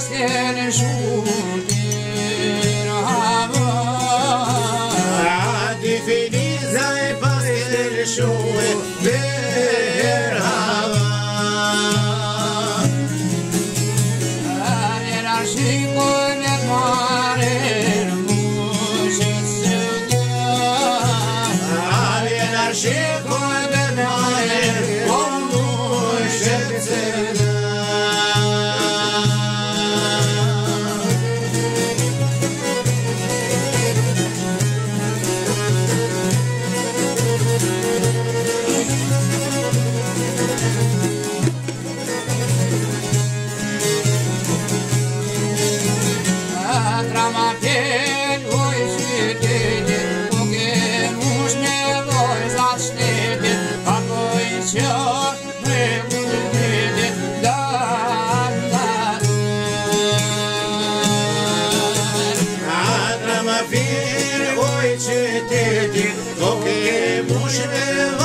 se é ne Virë oj që të dikë, nuk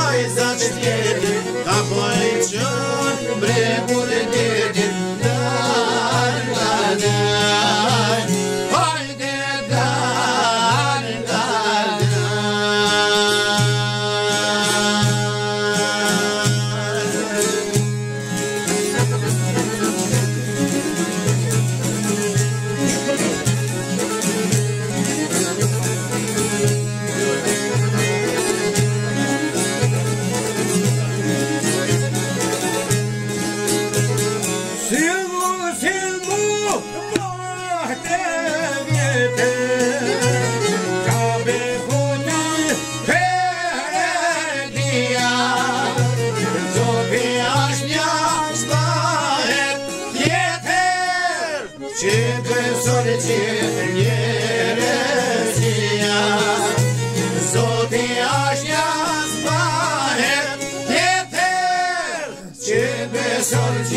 Ciebie sądził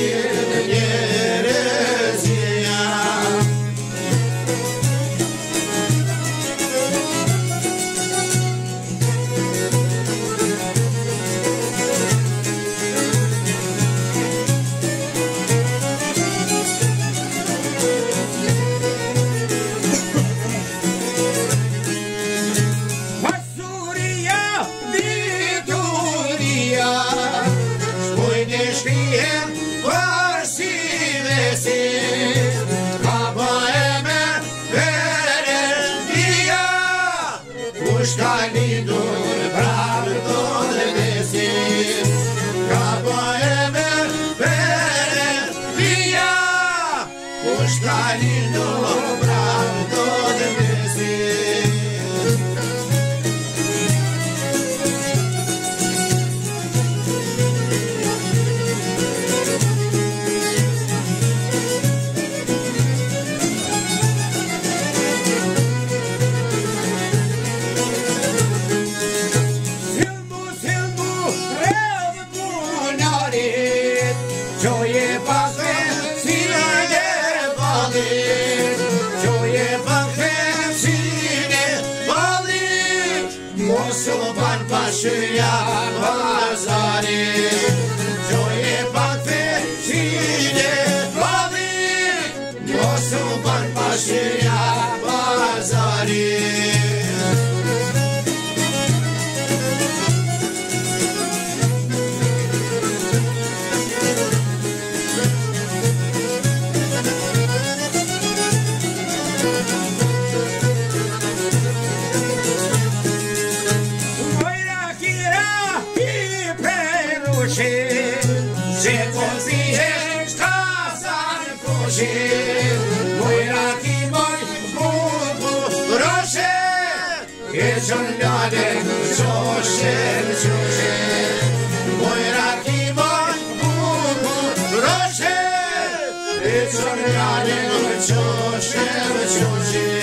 nie It's a god in the church, in the church.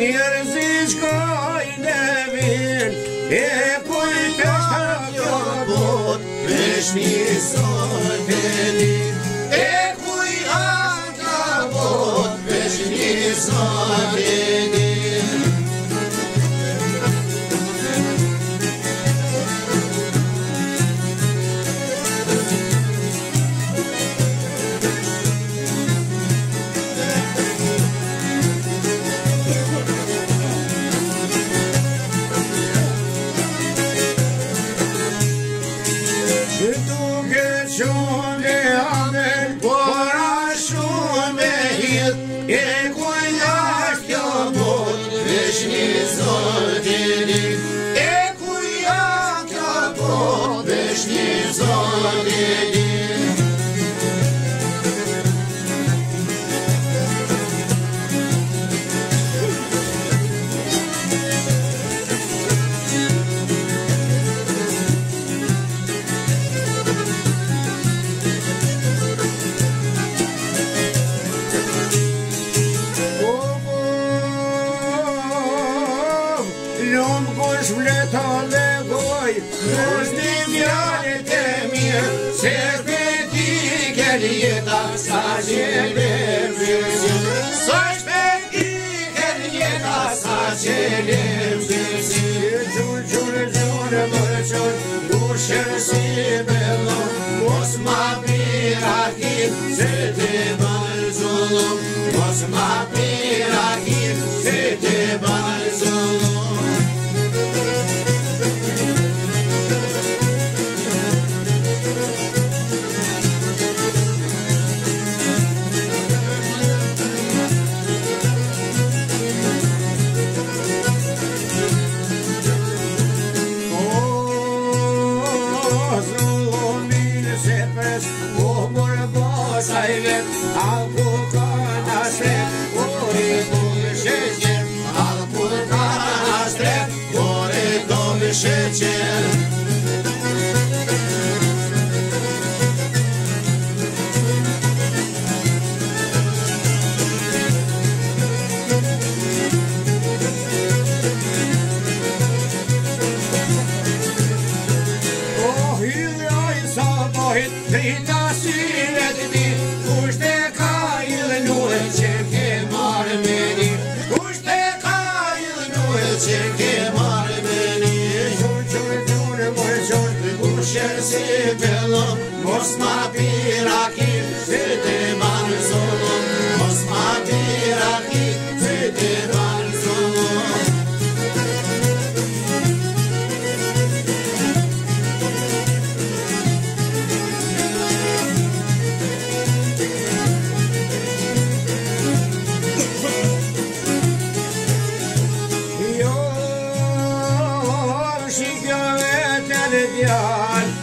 Here is this choir e kujt e ka bot vot kush mi son dedi Sitting on his was my peace. Ma marr beni ju çdo djonë mua çdo gjurësi e belo mos on.